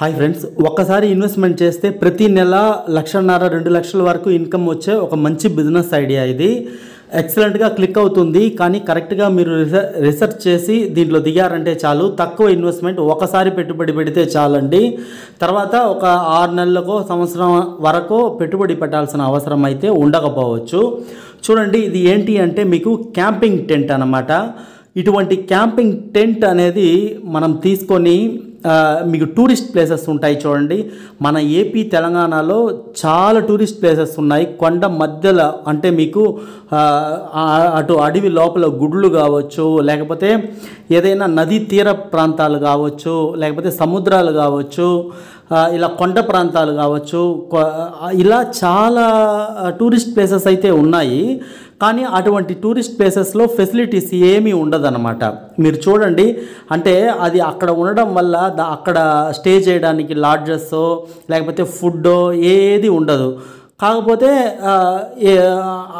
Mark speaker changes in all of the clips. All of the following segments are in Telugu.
Speaker 1: హాయ్ ఫ్రెండ్స్ ఒక్కసారి ఇన్వెస్ట్మెంట్ చేస్తే ప్రతి నెల లక్షన్నర రెండు లక్షల వరకు ఇన్కమ్ వచ్చే ఒక మంచి బిజినెస్ ఐడియా ఇది. ఎక్సలెంట్గా క్లిక్ అవుతుంది కానీ కరెక్ట్గా మీరు రిస- రీసెర్చ్ చేసి దీంట్లో దిగారంటే చాలు. తక్కువ ఇన్వెస్ట్మెంట్ ఒకసారి పెట్టుబడి పెడితే చాలండి. తర్వాత ఒక ఆరు నెలలకో సంవత్సరం వరకు పెట్టుబడి పెట్టాల్సిన అవసరం అయితే ఉండకపోవచ్చు. చూడండి ఇది ఏంటి అంటే మీకు క్యాంపింగ్ టెంట్ అన్నమాట. ఇటువంటి క్యాంపింగ్ టెంట్ అనేది మనం తీసుకొని మీకు టూరిస్ట్ ప్లేసెస్ ఉంటాయి చూడండి. మన ఏపీ తెలంగాణలో చాలా టూరిస్ట్ ప్లేసెస్ ఉన్నాయి. కొండ మధ్యలో అంటే మీకు అటు అడవి లోపల గుడ్లు కావచ్చు లేకపోతే ఏదైనా నదీ తీర ప్రాంతాలు కావచ్చు లేకపోతే సముద్రాలు కావచ్చు ఇలా కొండ ప్రాంతాలు కావచ్చు కొ- ఇలా చాలా టూరిస్ట్ ప్లేసెస్ అయితే ఉన్నాయి. కానీ అటువంటి టూరిస్ట్ ప్లేసెస్లో ఫెసిలిటీస్ ఏమీ ఉండదన్నమాట. మీరు చూడండి అంటే అది అక్కడ ఉండడం వల్ల దా- అక్కడ స్టే చేయడానికి లాడ్జెస్ లేకపోతే ఫుడ్ ఏది ఉండదు. కాకపోతే ఏ-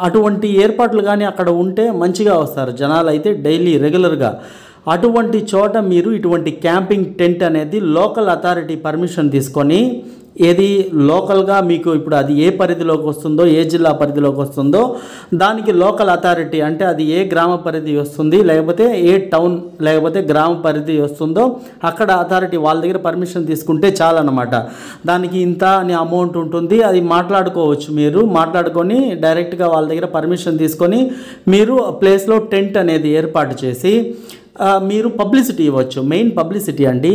Speaker 1: అటువంటి ఏర్పాట్లు కానీ అక్కడ ఉంటే మంచిగా వస్తారు. జనాలు అయితే డైలీ రెగ్యులర్గా అటువంటి చోట మీరు ఇటువంటి క్యాంపింగ్ టెంట్ అనేది లోకల్ అథారిటీ పర్మిషన్ తీసుకొని ఏది లోకల్గా మీకు ఇప్పుడు అది ఏ పరిధిలోకి వస్తుందో ఏ జిల్లా పరిధిలోకి వస్తుందో దానికి లోకల్ అథారిటీ అంటే అది ఏ గ్రామ పరిధి వస్తుంది లేకపోతే ఏ టౌన్ లేకపోతే గ్రామ పరిధి వస్తుందో అక్కడ అథారిటీ వాళ్ళ దగ్గర పర్మిషన్ తీసుకుంటే చాలన్నమాట. దానికి ఇంత అని అమౌంట్ ఉంటుంది అది మాట్లాడుకోవచ్చు మీరు మాట్లాడుకొని డైరెక్ట్గా వాళ్ళ దగ్గర పర్మిషన్ తీసుకొని మీరు ప్లేస్లో టెంట్ అనేది ఏర్పాటు చేసి మీరు పబ్లిసిటీ ఇవ్వచ్చు. మెయిన్ పబ్లిసిటీ అండి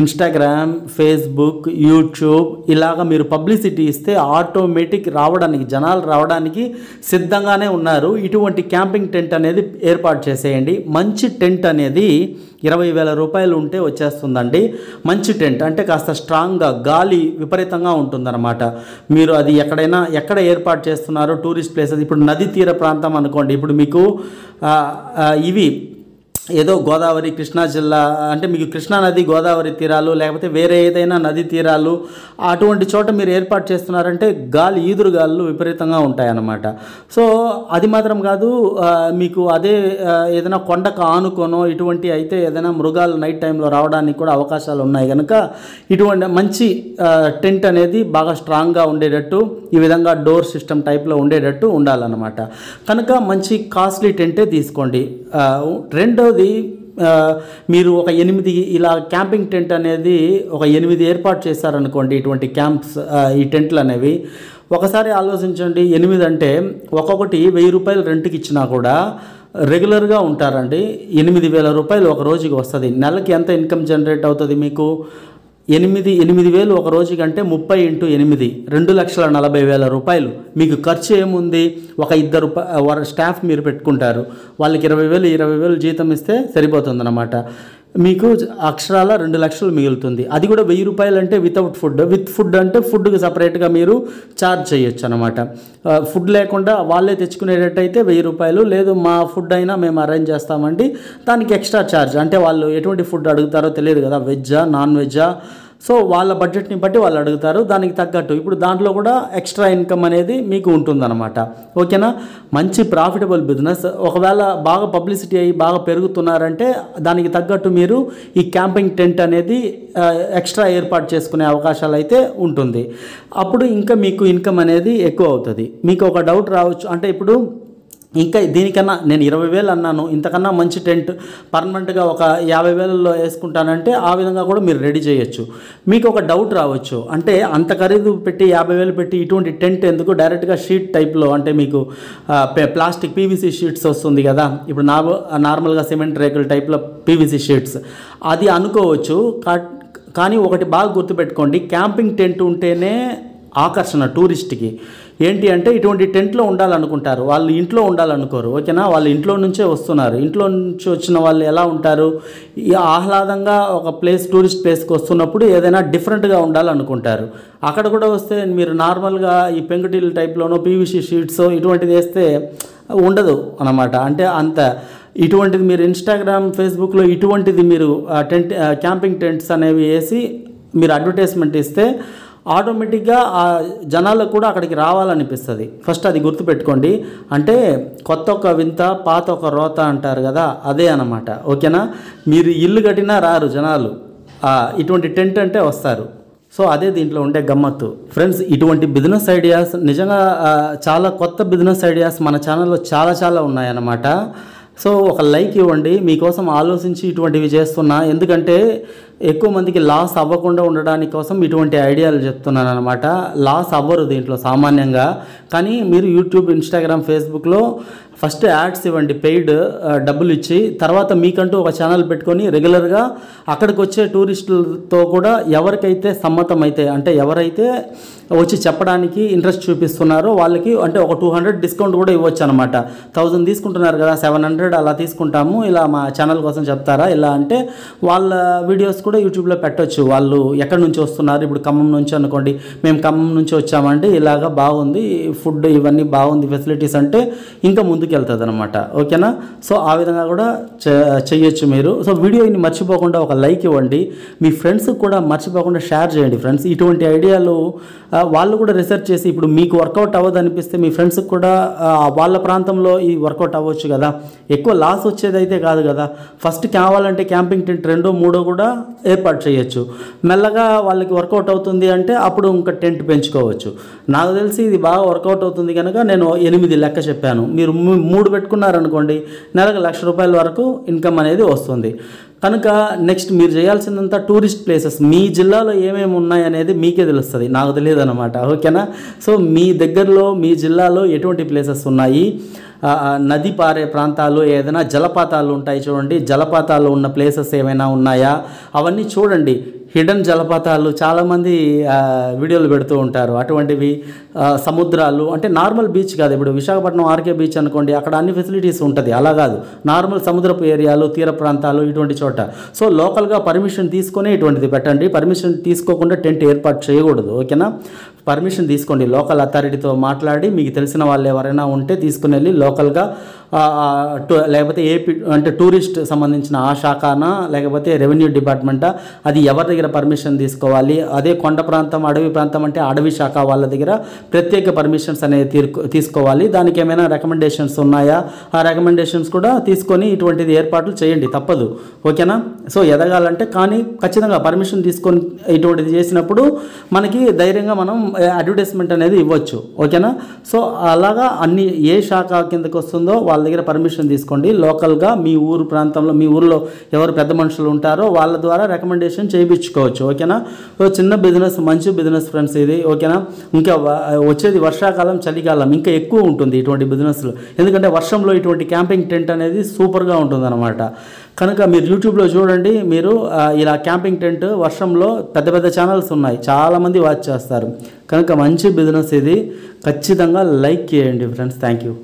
Speaker 1: ఇన్స్టాగ్రామ్ ఫేస్బుక్ యూట్యూబ్ ఇలాగ మీరు పబ్లిసిటీ ఇస్తే ఆటోమేటిక్ రావడానికి జనాలు రావడానికి సిద్ధంగానే ఉన్నారు. ఇటువంటి క్యాంపింగ్ టెంట్ అనేది ఏర్పాటు చేసేయండి. మంచి టెంట్ అనేది ఇరవై వేల రూపాయలు ఉంటే వచ్చేస్తుందండి. మంచి టెంట్ అంటే కాస్త స్ట్రాంగ్గా గాలి విపరీతంగా ఉంటుందన్నమాట. మీరు అది ఎక్కడైనా ఎక్కడ ఏర్పాటు చేస్తున్నారో టూరిస్ట్ ప్లేసెస్ ఇప్పుడు నది తీర ప్రాంతం అనుకోండి. ఇప్పుడు మీకు ఇవి ఏదో గోదావరి కృష్ణా జిల్లా అంటే మీకు కృష్ణా నది గోదావరి తీరాలు లేకపోతే వేరే ఏదైనా నది తీరాలు అటువంటి చోట మీరు ఏర్పాటు చేస్తున్నారంటే గాలి ఈదురు గాలులు విపరీతంగా ఉంటాయన్నమాట. సో అది మాత్రం కాదు మీకు అదే ఏదైనా కొండకు ఆనుకోనో ఇటువంటి అయితే ఏదైనా మృగాలు నైట్ టైంలో రావడానికి కూడా అవకాశాలు ఉన్నాయి కనుక ఇటువంటి మంచి టెంట్ అనేది బాగా స్ట్రాంగ్గా ఉండేటట్టు ఈ విధంగా డోర్ సిస్టమ్ టైప్లో ఉండేటట్టు ఉండాలన్నమాట. కనుక మంచి కాస్ట్లీ టెంటే తీసుకోండి. రెండో రెండోది మీరు ఒక ఎనిమిది ఇలా క్యాంపింగ్ టెంట్ అనేది ఒక ఎనిమిది ఏర్పాటు చేశారనుకోండి ఇటువంటి క్యాంప్స్ ఈ టెంట్లు అనేవి. ఒకసారి ఆలోచించండి ఎనిమిది అంటే ఒక్కొక్కటి వెయ్యి రూపాయలు రెంట్కి ఇచ్చినా కూడా రెగ్యులర్గా ఉంటారండి. ఎనిమిది వేల రూపాయలు ఒక రోజుకి వస్తుంది. నెలకి ఎంత ఇన్కమ్ జనరేట్ అవుతుంది మీకు? ఎనిమిది ఎనిమిది వేలు ఒక రోజుకి అంటే ముప్పై ఇంటూ ఎనిమిది. రెండు లక్షల నలభై వేల రూపాయలు. మీకు ఖర్చు ఏముంది? ఒక ఇద్దరు స్టాఫ్ మీరు పెట్టుకుంటారు. వాళ్ళకి ఇరవై వేలు ఇరవై వేలు జీతం ఇస్తే సరిపోతుంది మీకు అక్షరాల రెండు లక్షలు మిగులుతుంది. అది కూడా వెయ్యి రూపాయలు అంటే వితౌట్ ఫుడ్ విత్ ఫుడ్ అంటే ఫుడ్కి సపరేట్గా మీరు ఛార్జ్ చేయొచ్చు అనమాట ఫుడ్ లేకుండా వాళ్ళే తెచ్చుకునేటట్టయితే వెయ్యి రూపాయలు. లేదు మా ఫుడ్ అయినా మేము అరేంజ్ చేస్తామండి. దానికి ఎక్స్ట్రా ఛార్జ్ అంటే వాళ్ళు ఎటువంటి ఫుడ్ అడుగుతారో తెలియదు కదా. వెజ్జా నాన్ వెజ్జా సో వాళ్ళ బడ్జెట్ని బట్టి వాళ్ళు అడుగుతారు. దానికి తగ్గట్టు. ఇప్పుడు దాంట్లో కూడా ఎక్స్ట్రా ఇన్కమ్ అనేది మీకు ఉంటుందన్నమాట. ఓకేనా? మంచి ప్రాఫిటబుల్ బిజినెస్. ఒకవేళ బాగా పబ్లిసిటీ అయ్యి బాగా పెరుగుతున్నారంటే దానికి తగ్గట్టు మీరు ఈ క్యాంపింగ్ టెంట్ అనేది ఎక్స్ట్రా ఏర్పాటు చేసుకునే అవకాశాలు అయితే ఉంటుంది. అప్పుడు ఇంకా మీకు ఇన్కమ్ అనేది ఎక్కువ అవుతుంది. మీకు ఒక డౌట్ రావచ్చు. అంటే ఇప్పుడు ఇంకా దీనికన్నా నేను ఇరవై వేలు అన్నాను. ఇంతకన్నా మంచి టెంట్ పర్మనెంట్గా ఒక యాభై వేలలో వేసుకుంటానంటే ఆ విధంగా కూడా మీరు రెడీ చేయొచ్చు. మీకు ఒక డౌట్ రావచ్చు. అంటే అంత ఖరీదు పెట్టి యాభై వేలు పెట్టి ఇటువంటి టెంట్ ఎందుకు డైరెక్ట్గా షీట్ టైప్లో అంటే మీకు ప్లాస్టిక్ పీవీసీ షీట్స్ వస్తుంది కదా. ఇప్పుడు నార్ నార్మల్గా సిమెంట్ రేకుల టైప్లో పీవీసీ షీట్స్. అది అనుకోవచ్చు. కానీ ఒకటి బాగా గుర్తుపెట్టుకోండి. క్యాంపింగ్ టెంట్ ఉంటేనే ఆకర్షణ టూరిస్ట్కి. ఏంటి అంటే ఇటువంటి టెంట్లో ఉండాలనుకుంటారు. వాళ్ళు ఇంట్లో ఉండాలనుకోరు. ఓకేనా? వాళ్ళు ఇంట్లో నుంచే వస్తున్నారు. ఇంట్లో నుంచి వచ్చిన వాళ్ళు ఎలా ఉంటారు? ఈ ఆహ్లాదంగా ఒక ప్లేస్ టూరిస్ట్ ప్లేస్కి వస్తున్నప్పుడు ఏదైనా డిఫరెంట్గా ఉండాలనుకుంటారు. అక్కడ కూడా వస్తే మీరు నార్మల్గా ఈ పెంకుటిల్ టైప్లోనో పీవీసీ షీట్స్ ఇటువంటిది వేస్తే ఉండదు అన్నమాట. అంటే అంత ఇటువంటిది మీరు ఇన్స్టాగ్రామ్ ఫేస్బుక్లో ఇటువంటిది మీరు టెంట్ క్యాంపింగ్ టెంట్స్ అనేవి వేసి మీరు అడ్వర్టైజ్మెంట్ ఇస్తే ఆటోమేటిక్గా ఆ జనాలకు కూడా అక్కడికి రావాలనిపిస్తుంది. ఫస్ట్ అది గుర్తుపెట్టుకోండి. అంటే కొత్త ఒక వింత పాత ఒక రోత అంటారు కదా అదే అనమాట ఓకేనా? మీరు ఇల్లు కట్టినా రారు జనాలు. ఇటువంటి టెంట్ అంటే వస్తారు. సో అదే దీంట్లో ఉండే గమ్మత్తు. ఫ్రెండ్స్ ఇటువంటి బిజినెస్ ఐడియాస్ నిజంగా చాలా కొత్త బిజినెస్ ఐడియాస్ మన ఛానల్లో చాలా చాలా ఉన్నాయన్నమాట. సో ఒక లైక్ ఇవ్వండి. మీకోసం ఆలోచించి ఇటువంటివి చేస్తున్నా. ఎందుకంటే ఎక్కువ మందికి లాస్ అవ్వకుండా ఉండడానికి కోసం ఇటువంటి ఐడియాలు చెప్తున్నాను అనమాట లాస్ అవ్వరు దీంట్లో సామాన్యంగా. కానీ మీరు యూట్యూబ్ ఇన్స్టాగ్రామ్ ఫేస్బుక్లో ఫస్ట్ యాడ్స్ ఇవ్వండి పెయిడ్ డబ్బులు ఇచ్చి తర్వాత మీకంటూ ఒక ఛానల్ పెట్టుకొని రెగ్యులర్గా అక్కడికి వచ్చే టూరిస్టులతో కూడా ఎవరికైతే సమ్మతం అయితే అంటే ఎవరైతే వచ్చి చెప్పడానికి ఇంట్రెస్ట్ చూపిస్తున్నారో వాళ్ళకి అంటే ఒక టూ హండ్రెడ్ డిస్కౌంట్ కూడా ఇవ్వచ్చు అనమాట థౌజండ్ తీసుకుంటున్నారు కదా సెవెన్ హండ్రెడ్ అలా తీసుకుంటాము ఇలా మా ఛానల్ కోసం చెప్తారా ఇలా అంటే వాళ్ళ వీడియోస్ కూడా యూట్యూబ్లో పెట్టొచ్చు. వాళ్ళు ఎక్కడి నుంచి వస్తున్నారు ఇప్పుడు ఖమ్మం నుంచి అనుకోండి మేము ఖమ్మం నుంచి వచ్చామంటే ఇలాగా బాగుంది ఫుడ్ ఇవన్నీ బాగుంది ఫెసిలిటీస్ అంటే ఇంకా ముందుకు వెళ్తుంది అనమాట ఓకేనా? సో ఆ విధంగా కూడా చే- మీరు. సో వీడియోని మర్చిపోకుండా ఒక లైక్ ఇవ్వండి. మీ ఫ్రెండ్స్కి కూడా మర్చిపోకుండా షేర్ చేయండి ఫ్రెండ్స్. ఇటువంటి ఐడియాలు వాళ్ళు కూడా రీసెర్చ్ చేసి ఇప్పుడు మీకు వర్కౌట్ అవ్వదు అనిపిస్తే మీ ఫ్రెండ్స్కి కూడా వాళ్ళ ప్రాంతంలో ఈ వర్కౌట్ అవ్వచ్చు కదా. ఎక్కువ లాస్ వచ్చేదైతే కాదు కదా. ఫస్ట్ కావాలంటే క్యాంపింగ్ టెంట్ రెండో మూడో కూడా ఏర్పాటు చేయొచ్చు. మెల్లగా వాళ్ళకి వర్కౌట్ అవుతుంది అంటే అప్పుడు ఇంకా టెంట్ పెంచుకోవచ్చు. నాకు తెలిసి ఇది బాగా వర్కౌట్ అవుతుంది కనుక నేను ఎనిమిది లెక్క చెప్పాను. మీరు మూడు పెట్టుకున్నారనుకోండి నెలకు లక్ష రూపాయల వరకు ఇన్కమ్ అనేది వస్తుంది. కనుక నెక్స్ట్ మీరు చేయాల్సిందంతా టూరిస్ట్ ప్లేసెస్ మీ జిల్లాలో ఏమేమి ఉన్నాయి అనేది మీకే తెలుస్తుంది. నాకు తెలియదు అనమాట ఓకేనా సో మీ దగ్గరలో మీ జిల్లాలో ఎటువంటి ప్లేసెస్ ఉన్నాయి? నది పారే ప్రాంతాలు ఏదైనా జలపాతాలు ఉంటాయి చూడండి. జలపాతాలు ఉన్న ప్లేసెస్ ఏమైనా ఉన్నాయా? అవన్నీ చూడండి. హిడెన్ జలపాతాలు చాలామంది వీడియోలు పెడుతూ ఉంటారు. అటువంటివి సముద్రాలు అంటే నార్మల్ బీచ్ కాదు. ఇప్పుడు విశాఖపట్నం ఆర్కే బీచ్ అనుకోండి అక్కడ అన్ని ఫెసిలిటీస్ ఉంటుంది. అలా కాదు. నార్మల్ సముద్రపు ఏరియాలు తీర ప్రాంతాలు ఇటువంటి చోట సో లోకల్గా పర్మిషన్ తీసుకొని ఇటువంటిది పెట్టండి. పర్మిషన్ తీసుకోకుండా టెంట్ ఏర్పాటు చేయకూడదు. ఓకేనా? పర్మిషన్ తీసుకోండి. లోకల్ అథారిటీతో మాట్లాడి మీకు తెలిసిన వాళ్ళు ఎవరైనా ఉంటే తీసుకుని వెళ్ళి లోకల్గా లేకపోతే ఏపీ అంటే టూరిస్ట్ సంబంధించిన ఆ శాఖనా లేకపోతే రెవెన్యూ డిపార్ట్మెంటా? అది ఎవరి దగ్గర పర్మిషన్ తీసుకోవాలి? అదే కొండ ప్రాంతం అడవి ప్రాంతం అంటే అడవి శాఖ వాళ్ళ దగ్గర ప్రత్యేక పర్మిషన్స్ అనేది తీర్కు తీసుకోవాలి. దానికి ఏమైనా రికమెండేషన్స్ ఉన్నాయా? ఆ రికమెండేషన్స్ కూడా తీసుకొని ఇటువంటిది ఏర్పాట్లు చేయండి. తప్పదు. ఓకేనా? సో ఎదగాలంటే కానీ ఖచ్చితంగా పర్మిషన్ తీసుకొని ఇటువంటిది చేసినప్పుడు మనకి ధైర్యంగా మనం అడ్వర్టైజ్మెంట్ అనేది ఇవ్వచ్చు. ఓకేనా? సో అలాగా అన్ని ఏ శాఖ కిందకు వస్తుందో వాళ్ళ దగ్గర పర్మిషన్ తీసుకోండి. లోకల్గా మీ ఊరు ప్రాంతంలో మీ ఊర్లో ఎవరు పెద్ద మనుషులు ఉంటారో వాళ్ళ ద్వారా రికమెండేషన్ చేయించుకోవచ్చు. ఓకేనా? చిన్న బిజినెస్ మంచి బిజినెస్ ఫ్రెండ్స్ ఇది. ఓకేనా? ఇంకా వచ్చేది వర్షాకాలం చలికాలం. ఇంకా ఎక్కువ ఉంటుంది ఇటువంటి బిజినెస్లు ఎందుకంటే వర్షంలో ఇటువంటి క్యాంపింగ్ టెంట్ అనేది సూపర్గా ఉంటుంది కనుక మీరు యూట్యూబ్లో చూడండి. మీరు ఇలా క్యాంపింగ్ టెంట్ వర్షంలో పెద్ద పెద్ద ఛానల్స్ ఉన్నాయి. చాలామంది వాచ్ చేస్తారు. కనుక మంచి బిజినెస్ ఇది. ఖచ్చితంగా లైక్ చేయండి ఫ్రెండ్స్ థ్యాంక్ యూ